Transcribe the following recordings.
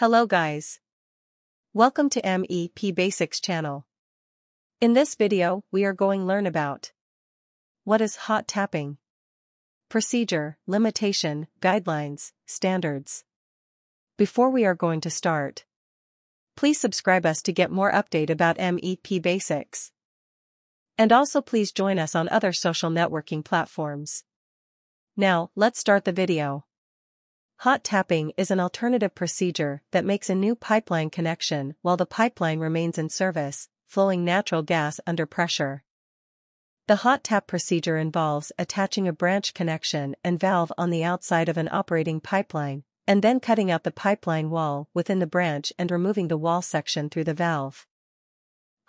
Hello guys. Welcome to MEP Basics channel. In this video, we are going learn about what is hot tapping, procedure, limitation, guidelines, standards. Before we are going to start, please subscribe us to get more update about MEP Basics. And also please join us on other social networking platforms. Now, let's start the video. Hot tapping is an alternative procedure that makes a new pipeline connection while the pipeline remains in service, flowing natural gas under pressure. The hot tap procedure involves attaching a branch connection and valve on the outside of an operating pipeline, and then cutting out the pipeline wall within the branch and removing the wall section through the valve.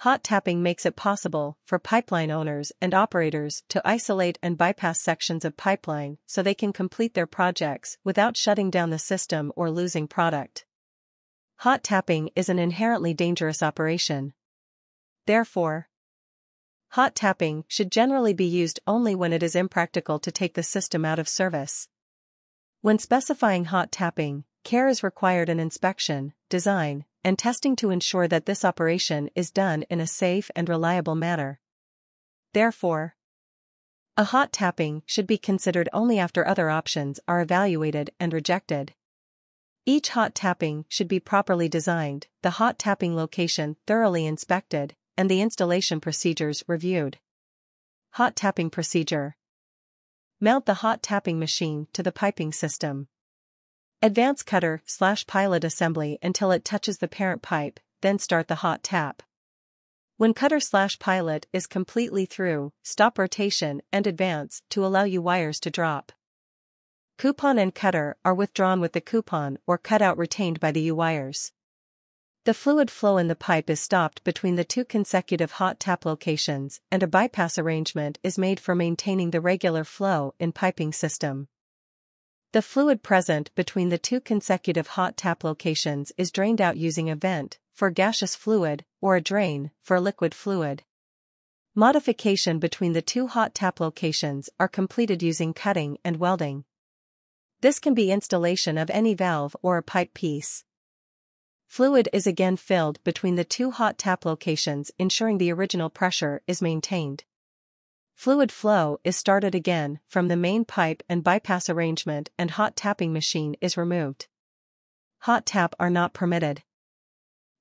Hot tapping makes it possible for pipeline owners and operators to isolate and bypass sections of pipeline so they can complete their projects without shutting down the system or losing product. Hot tapping is an inherently dangerous operation. Therefore, hot tapping should generally be used only when it is impractical to take the system out of service. When specifying hot tapping, care is required in inspection, design, and testing to ensure that this operation is done in a safe and reliable manner. Therefore, a hot tapping should be considered only after other options are evaluated and rejected. Each hot tapping should be properly designed, the hot tapping location thoroughly inspected, and the installation procedures reviewed. Hot tapping procedure Mount the hot tapping machine to the piping system. Advance cutter slash pilot assembly until it touches the parent pipe, then start the hot tap. When cutter slash pilot is completely through, stop rotation and advance to allow U wires to drop. Coupon and cutter are withdrawn with the coupon or cutout retained by the U wires. The fluid flow in the pipe is stopped between the two consecutive hot tap locations and a bypass arrangement is made for maintaining the regular flow in piping system. The fluid present between the two consecutive hot tap locations is drained out using a vent, for gaseous fluid, or a drain, for liquid fluid. Modification between the two hot tap locations are completed using cutting and welding. This can be installation of any valve or a pipe piece. Fluid is again filled between the two hot tap locations ensuring the original pressure is maintained. Fluid flow is started again from the main pipe and bypass arrangement and hot tapping machine is removed. Hot tap are not permitted.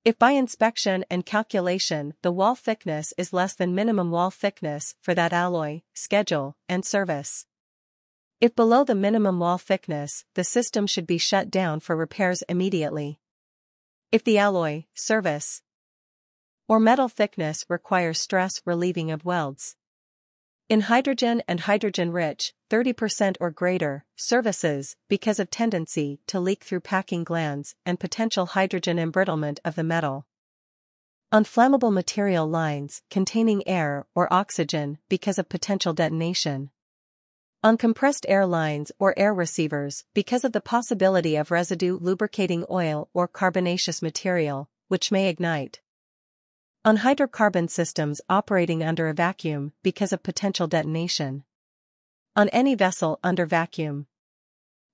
If by inspection and calculation the wall thickness is less than minimum wall thickness for that alloy, schedule, and service. If below the minimum wall thickness, the system should be shut down for repairs immediately. If the alloy, service, or metal thickness requires stress relieving of welds. In hydrogen and hydrogen-rich, 30% or greater, services, because of tendency to leak through packing glands and potential hydrogen embrittlement of the metal. On flammable material lines containing air or oxygen because of potential detonation. On compressed air lines or air receivers because of the possibility of residue lubricating oil or carbonaceous material, which may ignite. On hydrocarbon systems operating under a vacuum because of potential detonation. On any vessel under vacuum.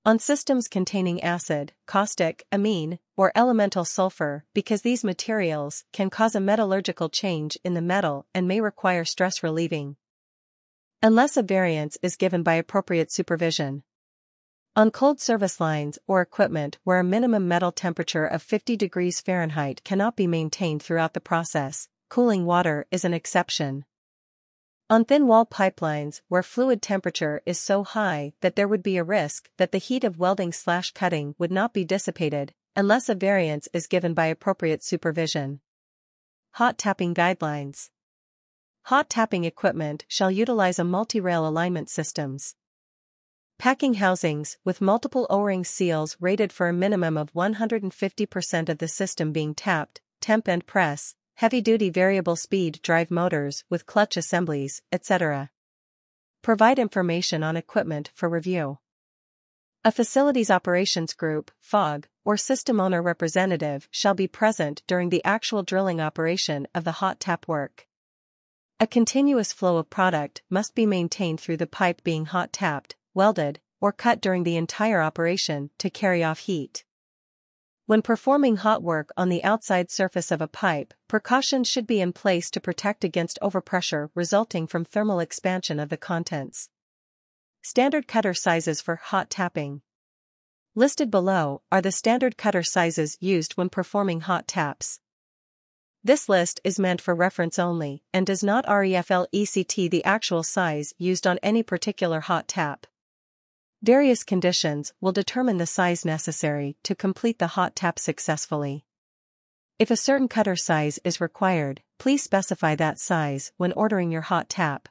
On systems containing acid, caustic, amine, or elemental sulfur because these materials can cause a metallurgical change in the metal and may require stress relieving. Unless a variance is given by appropriate supervision. On cold service lines or equipment where a minimum metal temperature of 50 degrees Fahrenheit cannot be maintained throughout the process, cooling water is an exception. On thin wall pipelines where fluid temperature is so high that there would be a risk that the heat of welding slash cutting would not be dissipated, unless a variance is given by appropriate supervision. Hot tapping guidelines. Hot tapping equipment shall utilize a multi-rail alignment systems. Packing housings with multiple O-ring seals rated for a minimum of 150% of the system being tapped, temp and press, heavy-duty variable speed drive motors with clutch assemblies, etc. Provide information on equipment for review. A facilities operations group, FOG, or system owner representative shall be present during the actual drilling operation of the hot tap work. A continuous flow of product must be maintained through the pipe being hot tapped, welded, or cut during the entire operation to carry off heat. When performing hot work on the outside surface of a pipe, precautions should be in place to protect against overpressure resulting from thermal expansion of the contents. Standard cutter sizes for hot tapping. Listed below are the standard cutter sizes used when performing hot taps. This list is meant for reference only and does not reflect the actual size used on any particular hot tap. Various conditions will determine the size necessary to complete the hot tap successfully. If a certain cutter size is required, please specify that size when ordering your hot tap.